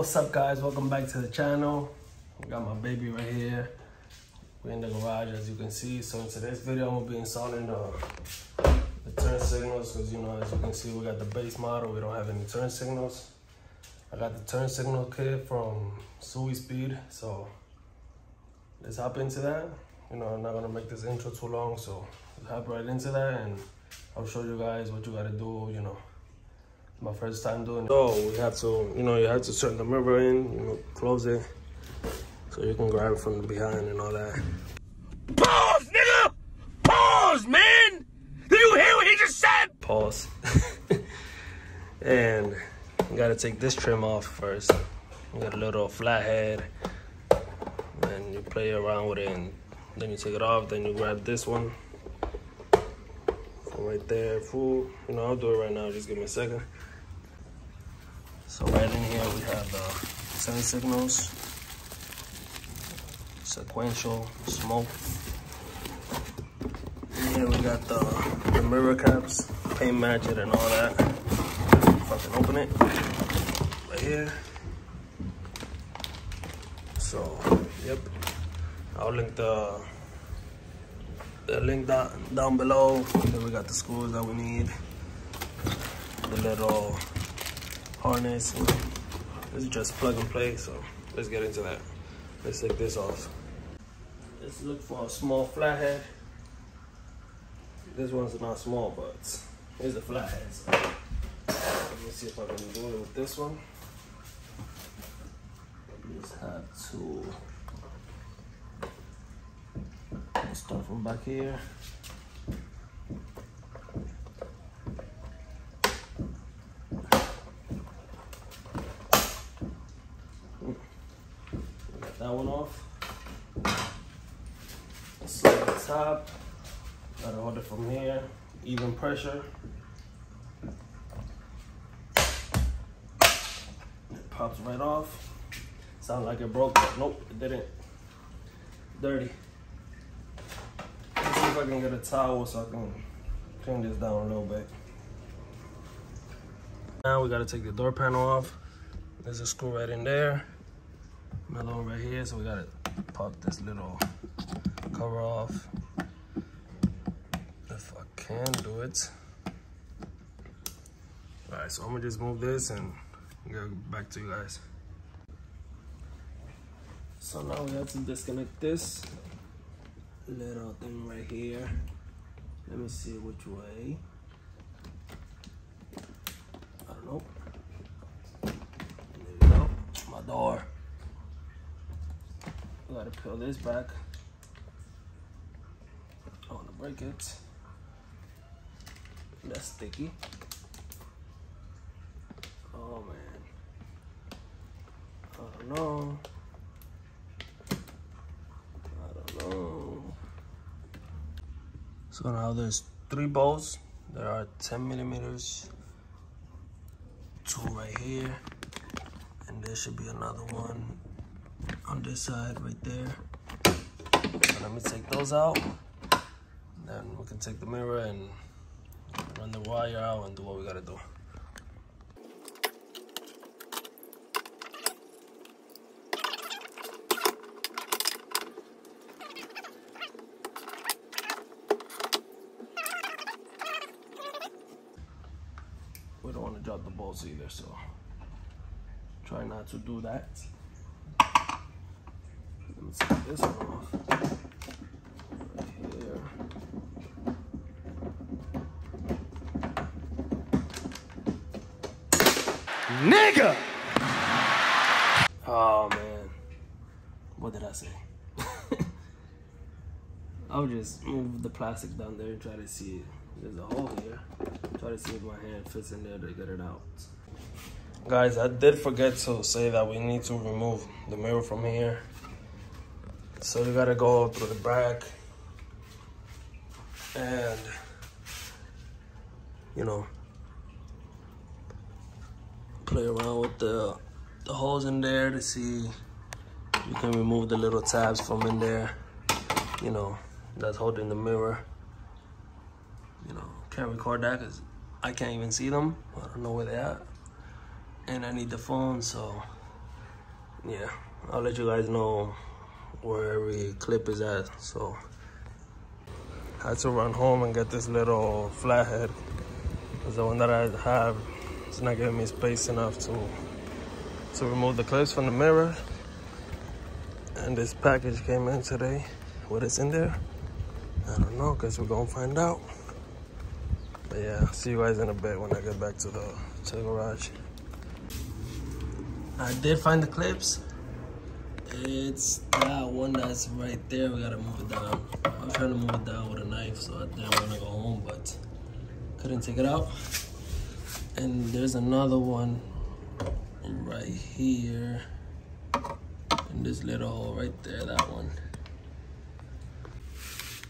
what's up guys? Welcome back to the channel. We got my baby right here. We're in the garage as you can see. So in today's video, I'm gonna be installing the, turn signals because you know, as you can see, we got the base model. We don't have any turn signals. I got the turn signal kit from Subi Speed. So let's hop into that. You know, I'm not gonna make this intro too long. So hop right into that and I'll show you guys what you gotta do, you know, my first time doing it. So we have to, you know, you have to turn the mirror in, you know, close it, so you can grab it from the behind and all that. Pause, nigga! Pause, man! Did you hear what he just said? Pause. and you gotta take this trim off first. You got a little flat head, and you play around with it, and then you take it off. Then you grab this one from right there, full. You know, I'll do it right now. Just give me a second. So right in here we have uh, the turn signals, sequential, smoke. In here we got the, the mirror caps, paint match it and all that. Fucking open it right here. So, yep. I'll link the the link down, down below. Then we got the screws that we need. The little harness. This is just plug and play, so let's get into that. Let's take this off. Let's look for a small flathead. This one's not small, but here's the flathead. So let me see if I can do it with this one. Just have to start from back here. Got that one off. So the top, gotta hold it from here, even pressure. It pops right off. Sound like it broke, but nope, it didn't. Dirty. Let's see if I can get a towel so I can clean this down a little bit. Now we gotta take the door panel off. There's a screw right in there. Another one right here, so we gotta pop this little cover off. If I can do it. All right, so I'm gonna just move this and get back to you guys. So now we have to disconnect this little thing right here. Let me see which way. I don't know. There we go. My door. I gotta peel this back. I wanna break it. That's sticky. Oh man. I don't know. I don't know. So now there's three bolts. There are 10 millimeters. Two right here. And there should be another one on this side right there. Let me take those out. Then we can take the mirror and run the wire out and do what we gotta do. We don't want to drop the bolts either, so try not to do that. Let me take this one off. Right here. Nigga! Oh man. What did I say? I'll just move the plastic down there and try to see it. There's a hole here. Try to see if my hand fits in there to get it out. Guys, I did forget to say that we need to remove the mirror from here. So you gotta go through the back and you know play around with the the holes in there to see you can remove the little tabs from in there you know that's holding the mirror. You know can't record that because I can't even see them. I don't know where they're at. And I need the phone so yeah, I'll let you guys know where every clip is at. So I had to run home and get this little flathead. Because the one that I have is not giving me space enough to to remove the clips from the mirror. And this package came in today. What is in there? I don't know, guess we're gonna find out. But yeah, see you guys in a bit when I get back to the to the garage. I did find the clips. It's that one that's right there. We gotta move it down. I was trying to move it down with a knife, so I didn't want to go home, but couldn't take it out. And there's another one right here in this little hole right there, that one.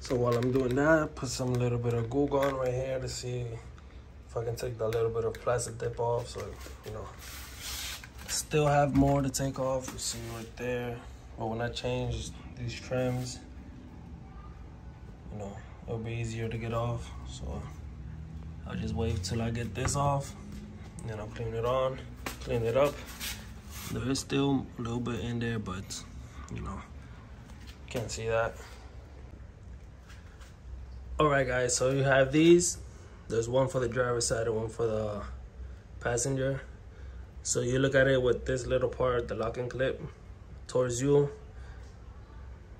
So while I'm doing that, put some little bit of Goo Gone right here to see if I can take that little bit of plastic dip off. So, you know, still have more to take off. You see right there. But when I change these trims, you know, it'll be easier to get off. So I'll just wait till I get this off. And then I'll clean it on, clean it up. There is still a little bit in there, but you know, can't see that. All right, guys, so you have these. There's one for the driver side and one for the passenger. So you look at it with this little part, the locking clip, towards you.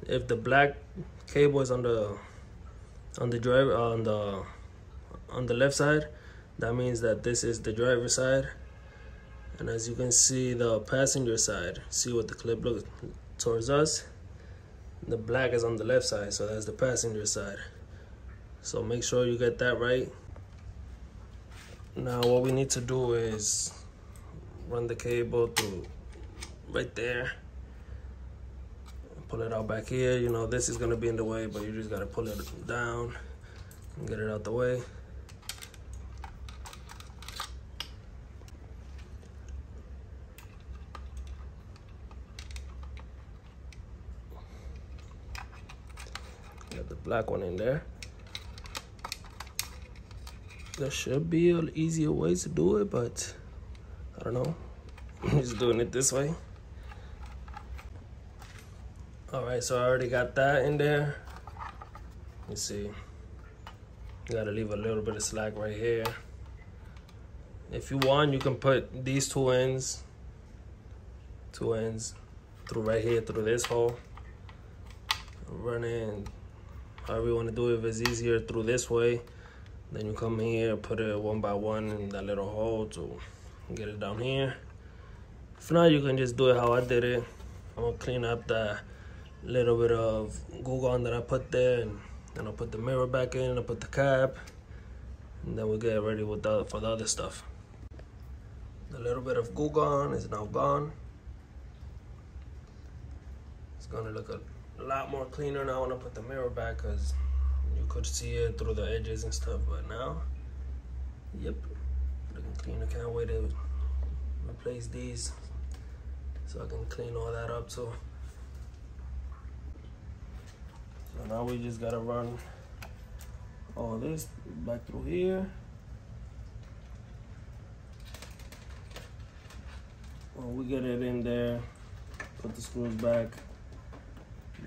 If the black cable is on the on the driver uh, on the on the left side, that means that this is the driver side. And as you can see, the passenger side, see what the clip looks towards us. The black is on the left side, so that's the passenger side. So make sure you get that right. Now what we need to do is run the cable through right there. Pull it out back here. You know, this is gonna be in the way, but you just gotta pull it down and get it out the way. Got the black one in there. There should be an easier way to do it, but don't know. I'm just doing it this way. All right, so I already got that in there. You see, You gotta leave a little bit of slack right here. If you want, you can put these two ends, two ends through right here, through this hole. Run in however you want to do it. If it's easier through this way, then you come here, put it one by one in that little hole to get it down here. for now you can just do it how I did it. I'm gonna clean up the little bit of Goo Gone that I put there, and then I'll put the mirror back in, I'll put the cap, and then we'll get ready with the, for the other stuff. The little bit of Goo Gone is now gone. It's gonna look a lot more cleaner now when I put the mirror back, cause you could see it through the edges and stuff, but now, yep, clean. I can't wait to replace these so I can clean all that up too. So now we just gotta run all this back through here. When we get it in there, put the screws back,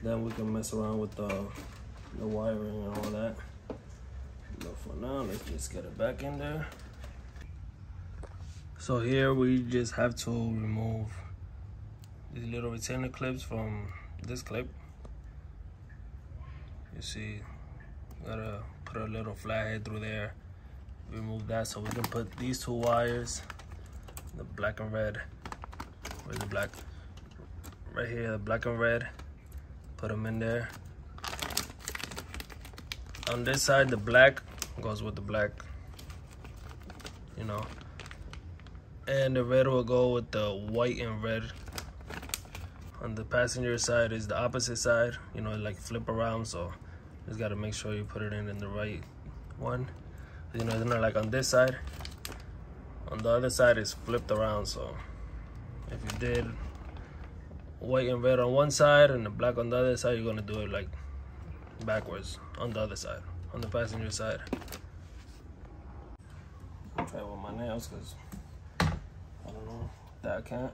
then we can mess around with the, the wiring and all that. But for now, let's just get it back in there. So here we just have to remove these little retainer clips from this clip. You see, gotta put a little flathead through there. Remove that so we can put these two wires, the black and red. Where's the black? Right here, the black and red. Put them in there. On this side, the black goes with the black. You know, and the red will go with the white and red. On the passenger side is the opposite side. You know like flip around so just got to make sure you put it in in the right one. You know it's not like on this side. On the other side is flipped around so if you did white and red on one side and the black on the other side you're gonna do it like backwards on the other side on the passenger side. I'll try with my nails because that can't.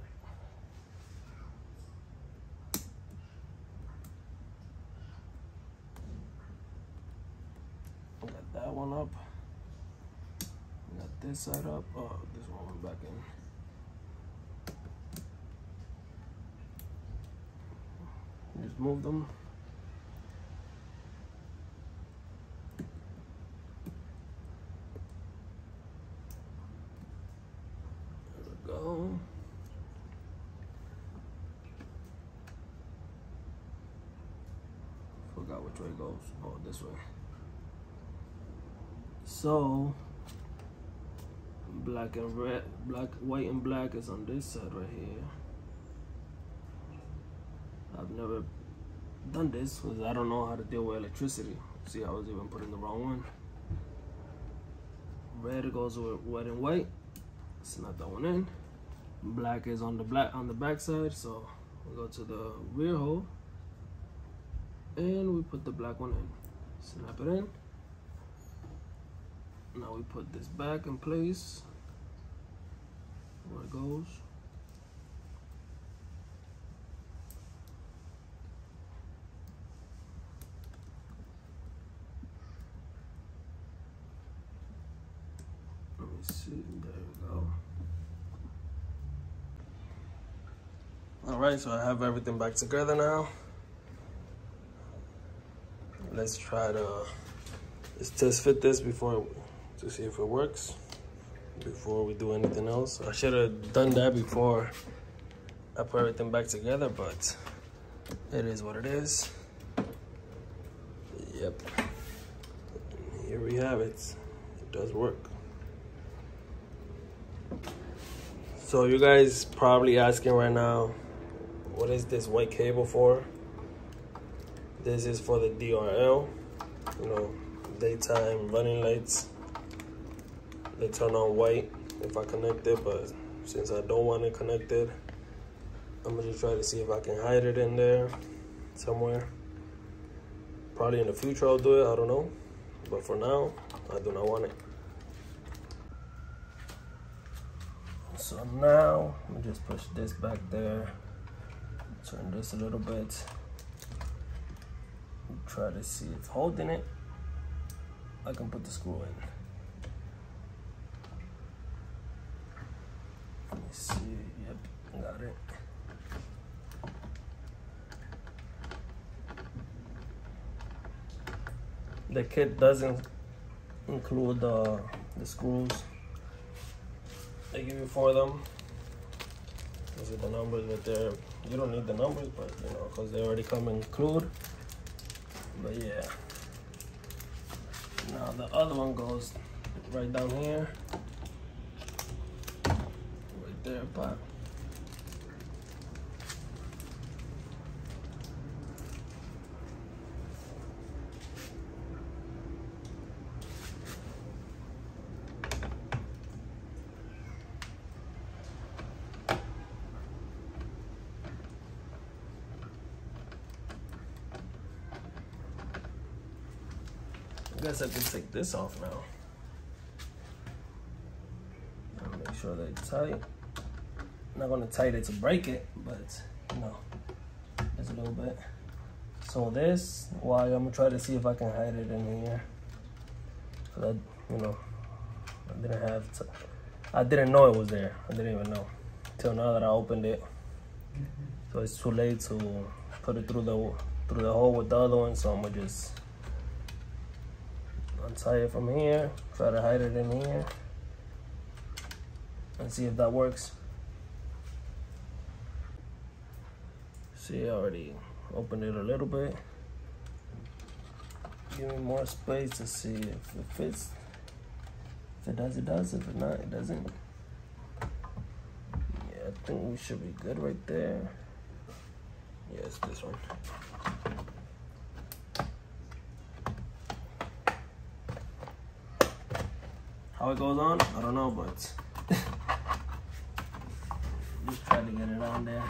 Got that one up. Got this side up. Oh, this one went back in. Just move them. So, black and red, black, white and black is on this side right here. I've never done this because I don't know how to deal with electricity. See, I was even putting the wrong one. Red goes with red and white. Snap that one in. Black is on the black on the back side, so we go to the rear hole and we put the black one in. Snap it in. Now we put this back in place where it goes. Let me see. There we go. All right, so I have everything back together now. Let's try to let's test fit this before to see if it works before we do anything else. I should have done that before I put everything back together, but it is what it is. Yep. Here we have it. It does work. So you guys probably asking right now, what is this white cable for? This is for the DRL, you know, daytime running lights. They turn on white if I connect it, but since I don't want it connected, I'm gonna just try to see if I can hide it in there somewhere. Probably in the future I'll do it, I don't know. But for now, I do not want it. So now, me just push this back there. Turn this a little bit. Try to see if holding it, I can put the screw in. Let me see, yep, got it. The kit doesn't include the, the screws they give you for them. These are the numbers right there. You don't need the numbers, but you know, because they already come included. But yeah. Now the other one goes right down here. Right there, but guess I can take this off now. I'll make sure they're tight. not gonna tighten it to break it, but you know, just a little bit. So this, why I'm gonna try to see if I can hide it in here. Cause you know, I didn't have, to, I didn't know it was there. I didn't even know till now that I opened it. So it's too late to put it through the through the hole with the other one. So I'm gonna just untie it from here, try to hide it in here, and see if that works. See, I already opened it a little bit. Give me more space to see if it fits. If it does, it does. If it not, it doesn't. Yeah, I think we should be good right there. Yes, this one. How it goes on, I don't know, but just trying to get it on there.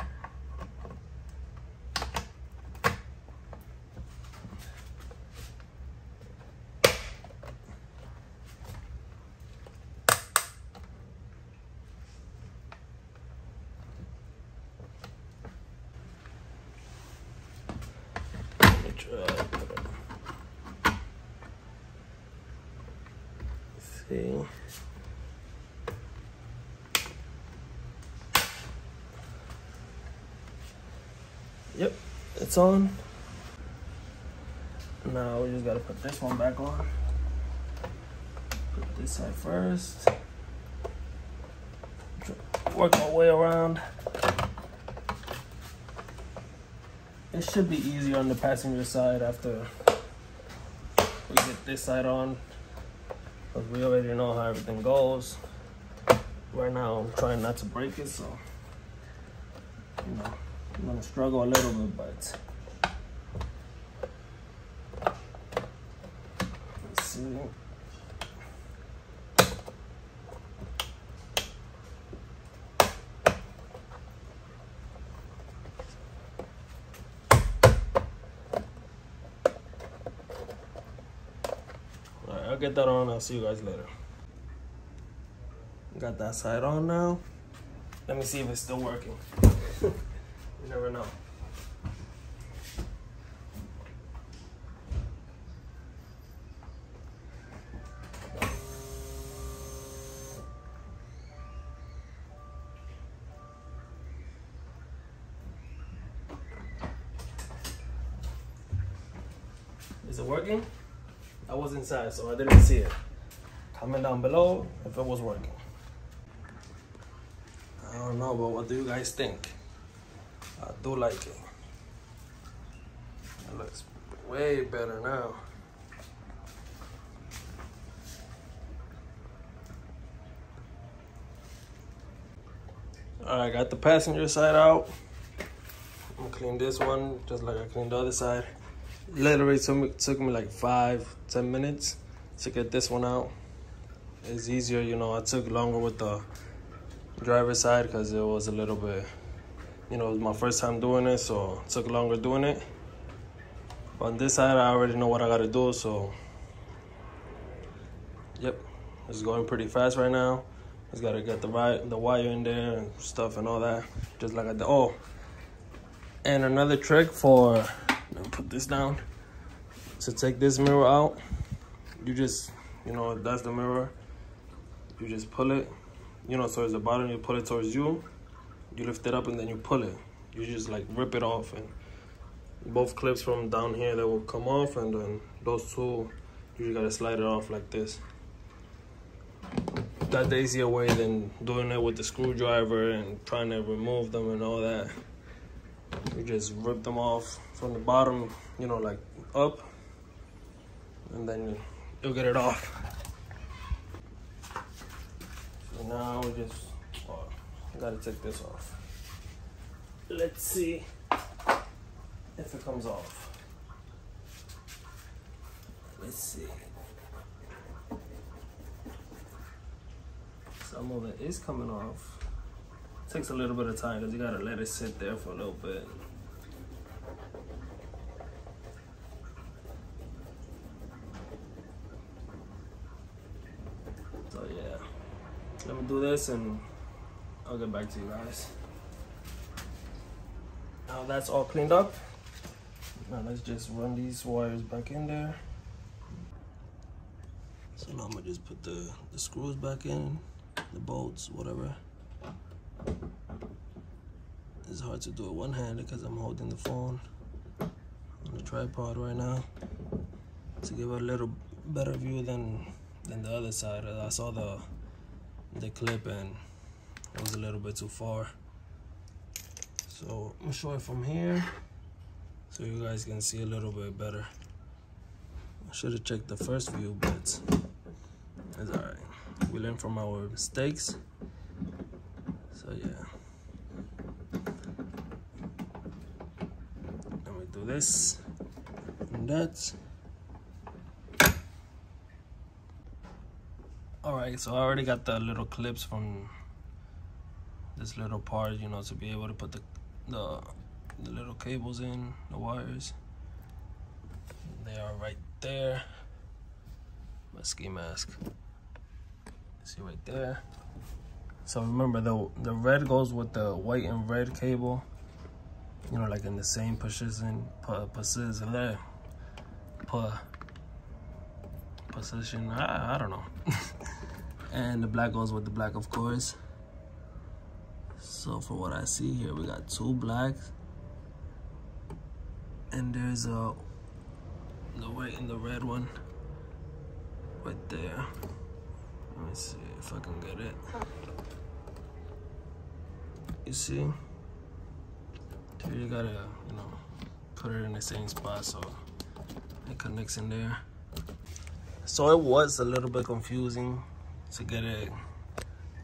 Let me try, put it- see. Yep, it's on. Now we just gotta put this one back on. Put this side first. Work my way around. It should be easier on the passenger side after we get this side on. Because we already know how everything goes. Right now I'm trying not to break it, so you know, I'm gonna struggle a little bit, but let's see. Alright, I'll get that on. I'll see you guys later. Got that side on now. Let me see if it's still working. you never know. Is it working? I was inside, so I didn't see it. Comment down below if it was working. I don't know, but what do you guys think? I do like it. It looks way better now. All right, got the passenger side out. I'm gonna clean this one just like I cleaned the other side. Literally took me, took me like five, ten minutes to get this one out. It's easier, you know, I took longer with the driver's side because it was a little bit, you know, it was my first time doing it, so it took longer doing it. But on this side, I already know what I gotta do, so yep, it's going pretty fast right now. Just gotta get the right the wire in there and stuff and all that, just like I did. Oh, and another trick for put this down to take this mirror out. You just, you know, that's the mirror. You just pull it, you know, towards the bottom. You pull it towards you. You lift it up and then you pull it. You just like rip it off and both clips from down here that will come off and then those two you just gotta slide it off like this that's the easier way than doing it with the screwdriver and trying to remove them and all that you just rip them off from the bottom you know like up and then you'll get it off so now we just oh, gotta take this off let's see if it comes off. Let's see. Some of it is coming off. Takes a little bit of time because you gotta let it sit there for a little bit. So yeah, let me do this and I'll get back to you guys. Now that's all cleaned up. Now let's just run these wires back in there. So now I'm gonna just put the, the screws back in, the bolts, whatever. It's hard to do it one-handed because I'm holding the phone on the tripod right now to give a little better view than than the other side. I saw the the clip and it was a little bit too far. So I'm gonna show it from here so you guys can see a little bit better. I should have checked the first view, but it's alright. We learn from our mistakes. So yeah. Then we do this and that. Alright, so I already got the little clips from this little part, you know, to be able to put the the the little cables in the wires. They are right there. My ski mask. See right there. So remember the the red goes with the white and red cable you know like in the same position position there position I, I don't know And the black goes with the black, of course. So for what I see here, we got two blacks. And there's a the white and the red one right there. Let me see if I can get it. You see? You gotta, you know, put it in the same spot so it connects in there. So it was a little bit confusing to get it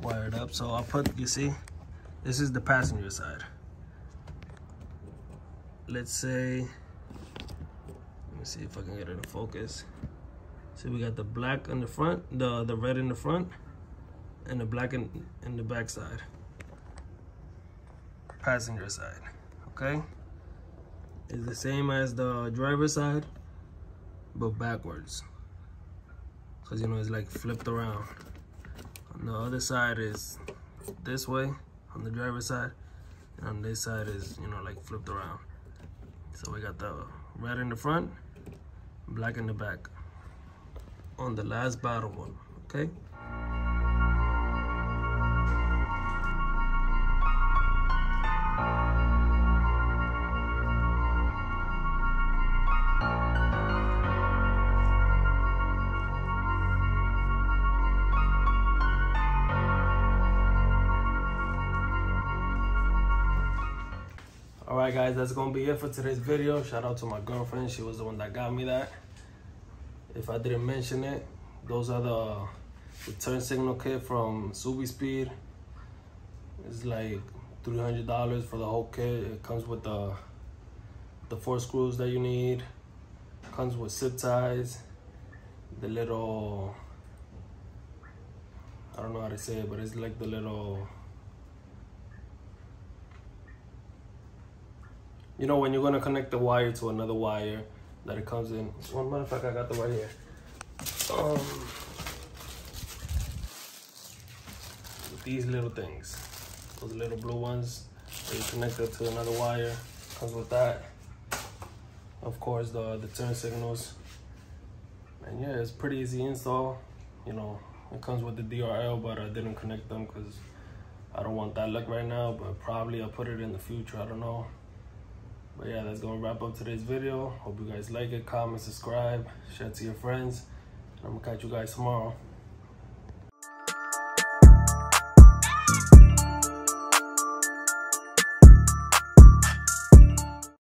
wired up. So I put, you see, this is the passenger side. Let's say, let me see if I can get it in focus. See, we got the black in the front, the, the red in the front, and the black in, in the back side. Passenger side, okay? It's the same as the driver side, but backwards. Cause you know, it's like flipped around. On the other side is this way, on the driver's side, and on this side is, you know, like flipped around. So we got the red in the front, black in the back on the last bottom one, okay? All right, guys, that's gonna be it for today's video. Shout out to my girlfriend. She was the one that got me that. If I didn't mention it, those are the, the turn signal kit from Subi Speed. It's like $300 for the whole kit. It comes with the, the four screws that you need. Comes with zip ties. The little, I don't know how to say it, but it's like the little, you know when you're gonna connect the wire to another wire that it comes in. One matter of fact, I got the right here. Um, these little things, those little blue ones that you connect it to another wire, comes with that. Of course, the the turn signals. And yeah, it's pretty easy install. You know, it comes with the DRL, but I didn't connect them because I don't want that look right now. But probably I'll put it in the future. I don't know. But yeah, that's gonna wrap up today's video. Hope you guys like it, comment, subscribe, share it to your friends. And I'm gonna catch you guys tomorrow.